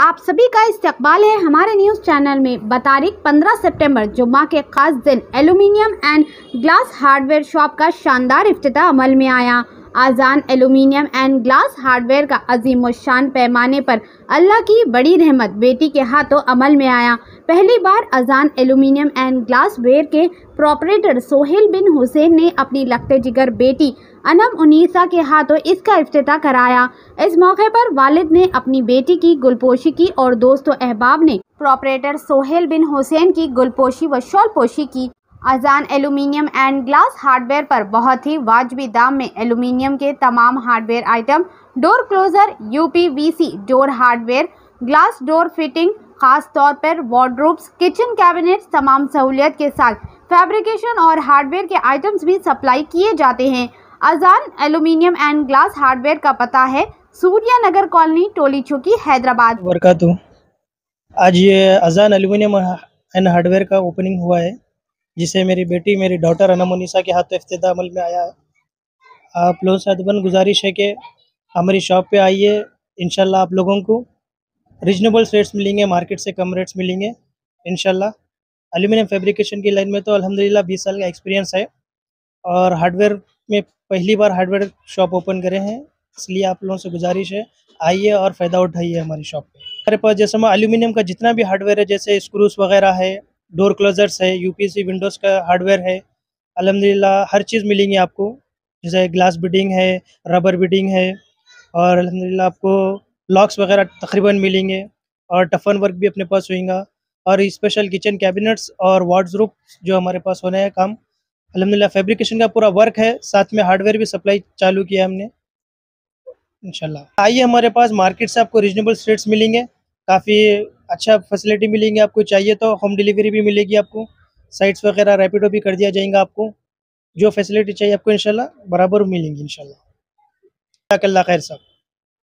आप सभी का इस्तकबाल है हमारे न्यूज़ चैनल में। बतारिक 15 सितंबर, जुम्मा के खास दिन, aluminium and glass hardware shop का शानदार इफ्तः अमल में आया। Azaan aluminium and glass hardware का अजीम शान पैमाने पर अल्लाह की बड़ी रहमत बेटी के हाथों अमल में आया। पहली बार अजान एलुमिनियम एंड ग्लास वेयर के प्रॉपरेटर सोहेल बिन हुसैन ने अपनी लगते जिगर बेटी अनम उनीसा के हाथों इसका अफ्ताह कराया। इस मौके पर वालिद ने अपनी बेटी की गुलपोशी की और दोस्तों अहबाब ने प्रॉपरेटर सोहेल बिन हुसैन की गुलपोशी व शॉलपोशी की। अजान एल्यूमिनियम एंड ग्लास हार्डवेयर पर बहुत ही वाजबी दाम में एल्यूमिनियम के तमाम hardware item, door closer UPVC door hardware, glass door fitting, खास तौर पर वार्ड्रोब्स किचन कैबिनेट तमाम सहूलियत के साथ फैब्रिकेशन और हार्डवेयर के आइटम्स भी सप्लाई किए जाते हैं। अजान एल्यूमिनियम एंड ग्लास हार्डवेयर का पता है सूर्या नगर कॉलोनी टोली चुकी हैदराबाद आज ये अजान एल्यूमिनियम एंड हार्डवेयर का ओपनिंग हुआ है। जिसे मेरी बेटी, मेरी डॉटर अनमुनिसा के हाथों अफ्ताह अमल में आया है। आप लोगों से अदबन गुजारिश है कि हमारी शॉप पे आइए इन आप लोगों को रिजनेबल रेट्स मिलेंगे मार्केट से कम रेट्स मिलेंगे इन एल्यूमिनियम फैब्रिकेशन की लाइन में तो अल्हम्दुलिल्लाह बीस साल का एक्सपीरियंस है और हार्डवेयर में पहली बार हार्डवेयर शॉप ओपन करे हैं, इसलिए आप लोगों से गुजारिश है, आइए और फ़ायदा उठाइए हमारी शॉप पे। हमारे पास जैसे एल्यूमिनियम का जितना भी हार्डवेयर है, जैसे स्क्रूस वगैरह है डोर क्लोजर्स है यूपीसी विंडोज़ का हार्डवेयर है, अलहमदिल्ला हर चीज़ मिलेंगी आपको, जैसे ग्लास बिडिंग है रबर बिडिंग है, और अलहमदिल्ला आपको लॉक्स वगैरह तकरीबन मिलेंगे, और टफन वर्क भी अपने पास होगा और स्पेशल किचन कैबिनेट्स और वार्ड्रोब जो हमारे पास होने हैं काम, अलहमदिल्ला फैब्रिकेशन का पूरा वर्क है, साथ में हार्डवेयर भी सप्लाई चालू किया हमने। इंशाल्लाह। आइए हमारे पास मार्केट से आपको रिजनेबल रेट्स मिलेंगे, काफ़ी अच्छा फैसिलिटी मिलेंगी आपको, चाहिए तो होम डिलीवरी भी मिलेगी आपको साइट्स वगैरह रैपिडो भी कर दिया जाएगा आपको, जो फैसिलिटी चाहिए आपको इंशाल्लाह बराबर मिलेंगी इंशाल्लाह। खैर साहब।